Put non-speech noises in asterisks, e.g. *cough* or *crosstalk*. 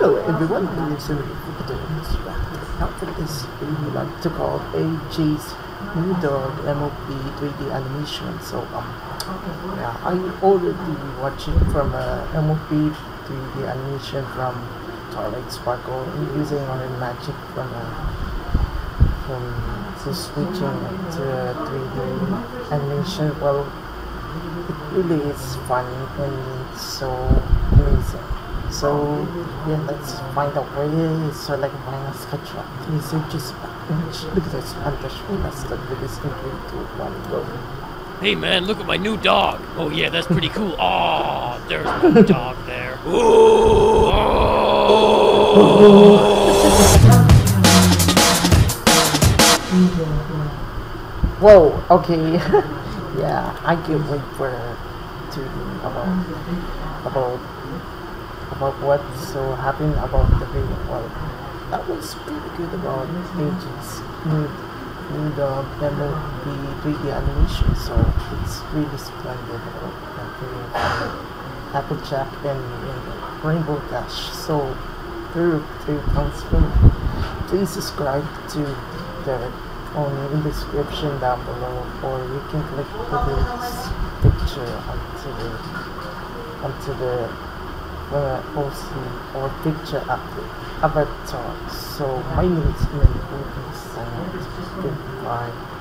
Hello everyone, my name is Fukador Outfit is we like to call AJ's New Dog MLP 3D animation. So um yeah, I'm already watching from uh, MLP 3D animation from Twilight Sparkle and using our magic from uh, from so switching to 3D animation. Well, it really is funny and so amazing. So yeah, let's find out where it is. So like minus sketchup. Is it just image? Look at this fantastic bastard with this in three, two, one, go. Hey man, look at my new dog. Oh yeah, that's pretty cool. *laughs* Oh, there's my dog there. Ooh. Whoa, okay. *laughs* yeah, I can't wait for to about about about what's so happening about the video. Well, that was pretty good about AJ's new new dog demo the 3D animation, so it's really splendid about that video Applejack and, and Rainbow Dash. So through through comes please subscribe to the only in the description down below or you can click this picture onto the onto the uh, OC or picture up avatar. So my name is Ian Booty Goodbye.